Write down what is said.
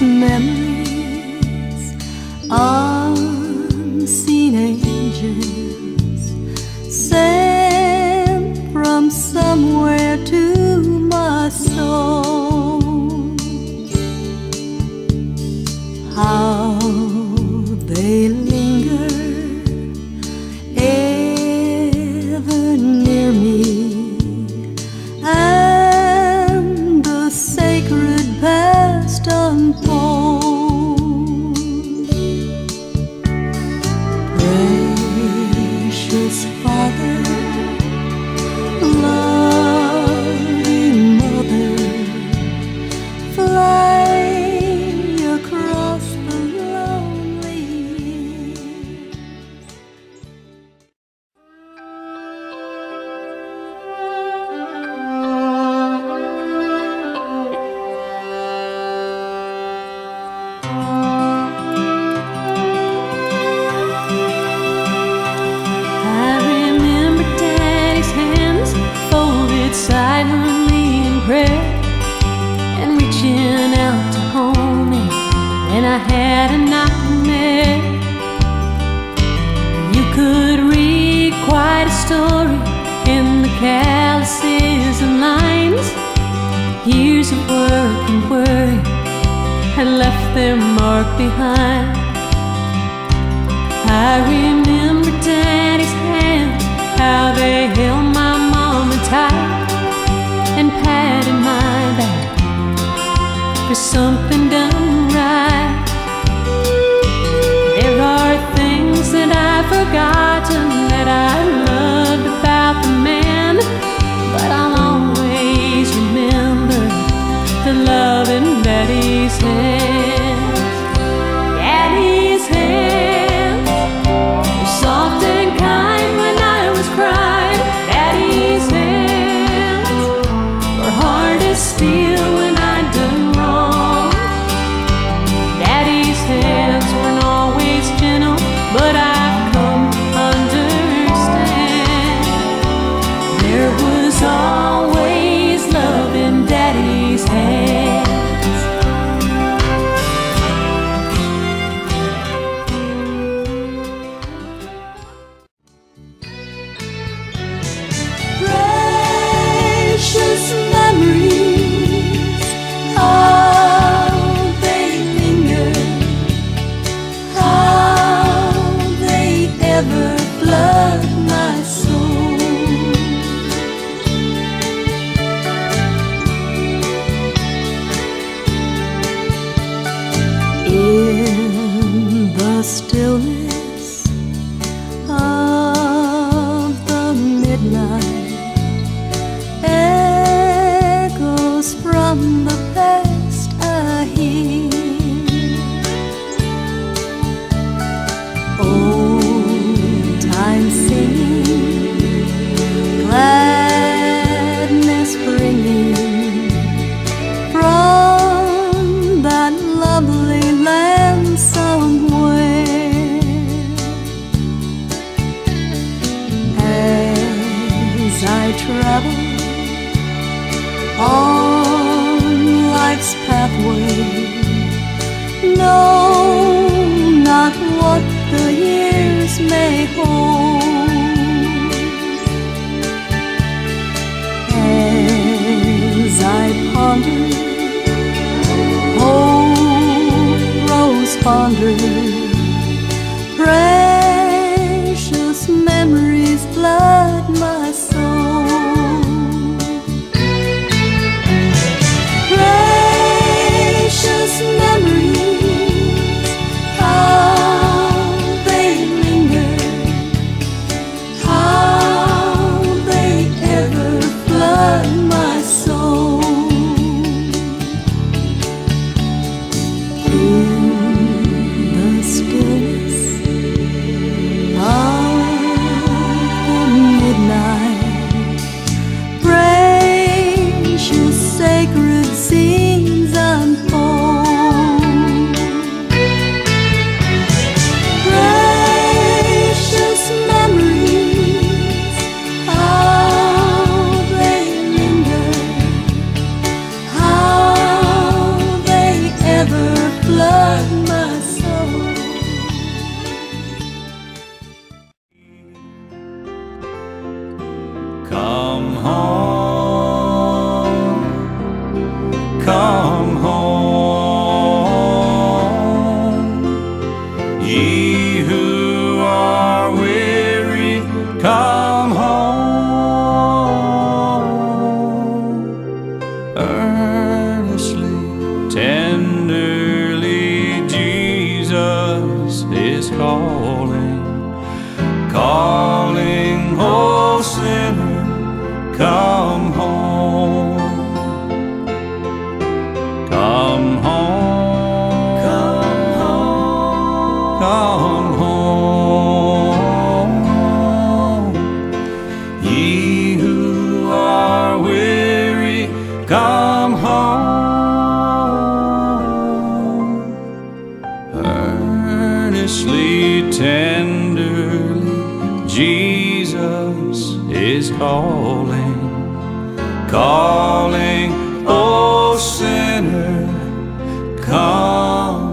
memories, unseen angels sent from somewhere to my soul. How folded silently in prayer and reaching out to hold me when I had a nightmare. You could read quite a story in the calluses and lines. Years of work and worry had left their mark behind. I remember Daddy's hands, how they held tight and patted my back for something done right. There are things that I've forgotten that I hard stillness I travel on life's pathway, know not what the years may hold. As I ponder, oh, hope grows fonder. Precious home. Come home. Ye who are weary, come home. Earnestly, tenderly, Jesus is calling, calling, oh sinner, come home. Come home. Come home. Come home. Ye who are weary, come home. Earnestly, tenderly, Jesus is calling, oh sinner, come.